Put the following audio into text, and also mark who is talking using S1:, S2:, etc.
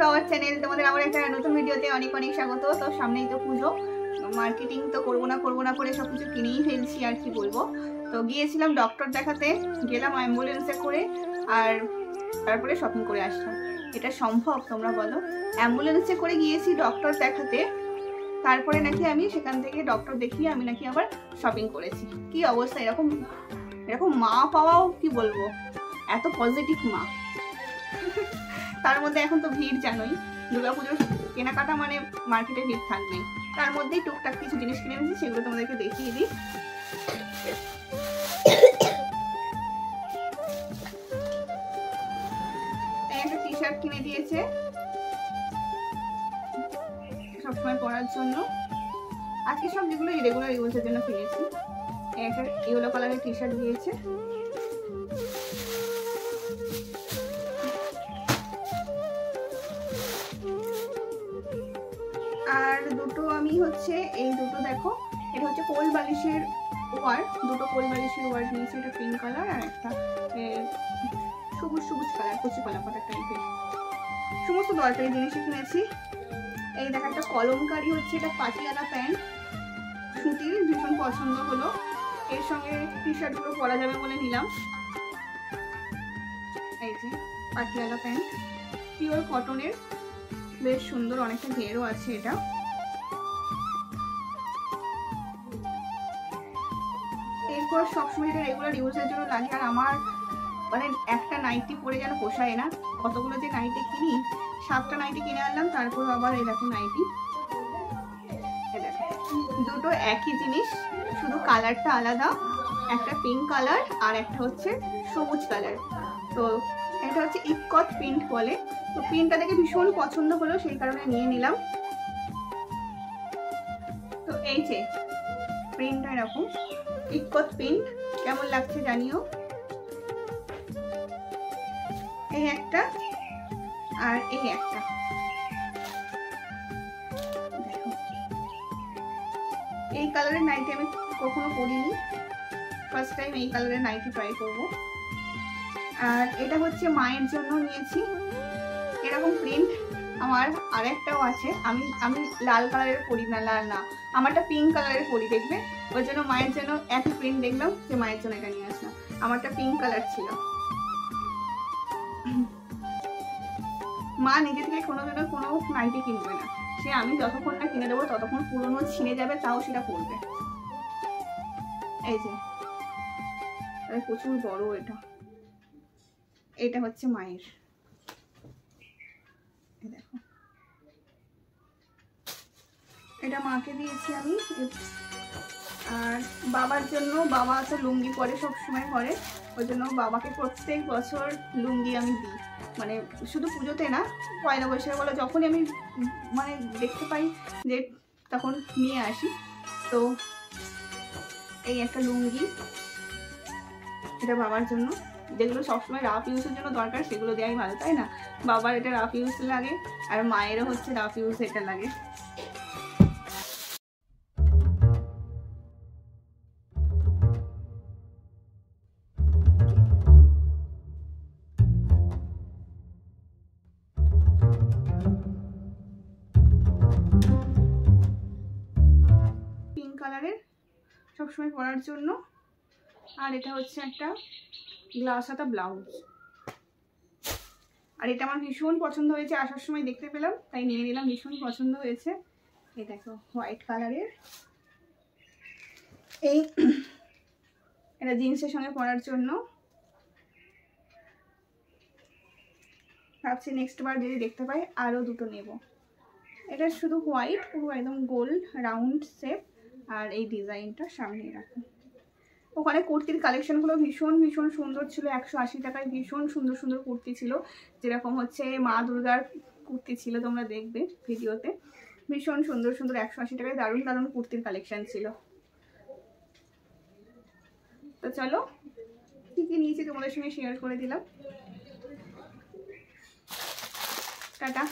S1: Our channel তোমাদের আবার একটা নতুন ভিডিওতে অনেক অনেক স্বাগত। তো সামনেই তো পুজো। মার্কেটিং তো করব না করব না করে সব কিছু কিনেই ফেলছি আর কি বলব। তো গিয়েছিলাম ডক্টর দেখাতে। গেলাম অ্যাম্বুলেন্সে করে আর তারপরে শপিং করে আসলাম। এটা সম্ভব তোমরা বলো? অ্যাম্বুলেন্সে করে গিয়েছি ডক্টর দেখাতে। তারপরে নাকি আমি সেখান থেকে ডক্টর দেখিয়ে আমি নাকি আবার শপিং করেছি। কি অবস্থা? এরকম এরকম মা পাওয়াও কি বলব? এত পজিটিভ মা। তার মধ্যে এখন তো ভিড় জানোই, দুর্গাপুজোর কেনাকাটা মানে মার্কেটে ভিড় থাকবেই। তার মধ্যেই টুকটাক কিছু জিনিস কিনে এনেছি, সেগুলো তোমাদেরকে দেখিয়ে দিই। একটা টি শার্ট কিনে দিয়েছে। সবসময় পরার জন্য। আজকে সব যেগুলো রেগুলার ইউজের জন্য কিনেছি। একটা ইয়েলো কালারের টি শার্ট দিয়েছে। আমি হচ্ছে এই দুটো দেখো, এটা হচ্ছে কোল বালিশের ওয়ার দুটো কোল বালিশের ওয়ার নিয়েছি, এটা পিঙ্ক কালার আর একটা সবুজ সবুজ কালার কচি কলা পাতা টাইপের সমস্ত দরকারি জিনিসই কিনেছি। এই দেখো, একটা কলমকারি হচ্ছে, এটা পাটিয়ালা প্যান্ট। সুতির, ভীষণ পছন্দ হলো। এর সঙ্গে টি শার্টগুলো পরা যাবে বলে নিলাম। এই যে, পাটিয়ালা প্যান্ট। পিওর কটনের বেশ সুন্দর, অনেকটা ঘেরও আছে এটা। এরপর সবসময় এটা রেগুলার ইউজের জন্য লাগে। আর আমার মানে একটা নাইটি পরে যেন পোষায় না। কতগুলো যে নাইটি কিনি, সাতটা নাইটি কিনে আনলাম, তারপর আবার এই দেখো নাইটি দুটো একই জিনিস, শুধু কালারটা আলাদা, একটা পিঙ্ক কালার আর একটা হচ্ছে সবুজ কালার তো এটা হচ্ছে ইকট প্রিন্ট বলে। তো প্রিন্টটা দেখে ভীষণ পছন্দ হলো, সেই কারণে নিয়ে নিলাম। তো এই যে প্রিন্টটা এরকম। ইকট প্রিন্ট কেমন লাগছে জানিও? এই একটা, আর এই একটা। এই কালারের নাইটি আমি কখনো পরিনি। ফার্স্ট টাইম এই কালারের নাইটি ট্রাই করব। আর এটা হচ্ছে মায়ের জন্য নিয়েছি। এরকম প্রিন্ট আমার আরেকটাও আছে। আমি আমি লাল কালারের পরি না লাল না। আমারটা পিঙ্ক কালারের পরি, দেখবে? ওই জন্য মায়ের জন্য একই প্রিন্ট দেখলাম যে মায়ের জন্য এটা নিয়ে আসলাম। আমারটা পিঙ্ক কালার ছিল। মা নিজে থেকে কোনো দিনও কোনো নাইটি কিনবে না। সে আমি যতক্ষণ না কিনে দেবো ততক্ষণ পুরনো ছিঁড়ে যাবে, তাও সেটা পরবে। এই যে। প্রচুর বড় এটা। এটা হচ্ছে মায়ের। দেখো। এটা মাকে দিয়েছি আমি। আর বাবার জন্য বাবা তো লুঙ্গি পরে সব সময় পরে ওই জন্য বাবাকে প্রত্যেক বছর লুঙ্গি আমি দিই। মানে শুধু পুজোতে না, পয়লা বৈশাখ বলো যখনই আমি মানে দেখতে পাই যে তখন নিয়ে আসি। তো এই একটা লুঙ্গি, এটা বাবার জন্য। যেগুলো সবসময় রাফ ইউজের জন্য দরকার, সেগুলো দেওয়াই ভালো, তাই না? বাবার এটা রাফ ইউজ লাগে, আর মায়েরও হচ্ছে রাফ ইউজ এটা লাগে। কালারের সবসময় পরার জন্য। আর এটা হচ্ছে একটা গ্লাস হাতা ব্লাউজ আর এটা আমার ভীষণ পছন্দ হয়েছে, আসার সময় দেখতে পেলাম, তাই নিয়ে নিলাম, ভীষণ পছন্দ হয়েছে। এই দেখো হোয়াইট কালারের এই এটা জিন্সের সঙ্গে পরার জন্য। ভাবছি নেক্সট বার যদি দেখতে পাই আরও দুটো নেব। এটা শুধু হোয়াইট পুরো একদম গোল রাউন্ড শেপ আর এই ডিজাইনটা সামনে রাখো। ওখানে কুর্তির কালেকশনগুলো ভীষণ ভীষণ সুন্দর ছিল, একশো আশি টাকায় ভীষণ সুন্দর সুন্দর কুর্তি ছিল। যেরকম হচ্ছে মা দুর্গার কুর্তি ছিল, তোমরা দেখবে ভিডিওতে। ভীষণ সুন্দর সুন্দর, একশো আশি টাকায় দারুণ দারুণ কুর্তির কালেকশন ছিল। তো চলো, কী কী নিয়েছি তোমাদের সঙ্গে শেয়ার করে দিলাম। টাটা।